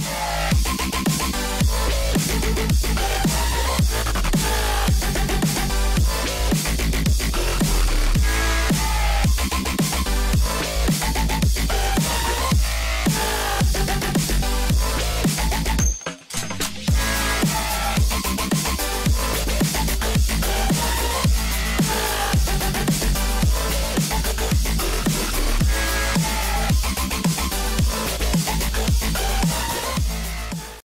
Bye.